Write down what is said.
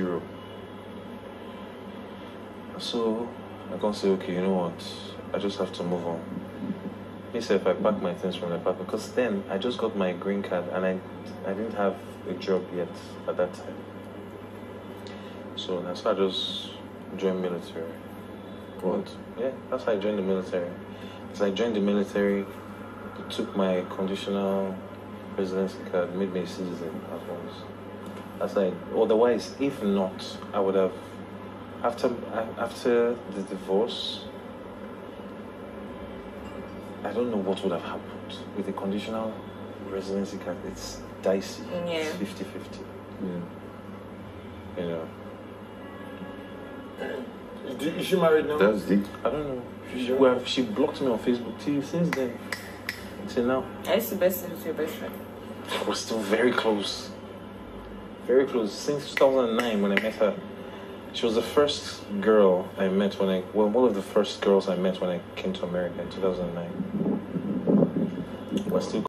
Europe. So I can't say, okay, you know what? I just have to move on. He said if I pack my things from the apartment, because then I just got my green card and I, I didn't have a job yet at that time. So that's how I just joined military. What? Yeah, that's how I joined the military. As I joined the military, took my conditional residency card, made me a citizen at once. That's like, otherwise, if not, I would have, after after the divorce, I don't know what would have happened with the conditional residency card. It's dicey. Yeah. It's 50 50. Yeah. You know, Is, is she married now? That's deep. I don't know. She, well, she blocked me on Facebook till since then. Till now. I used to best with your best friend. We're still very close. Very close. Since 2009 when I met her. She was the first girl I met when I, well, one of the first girls I met when I came to America in 2009. We're still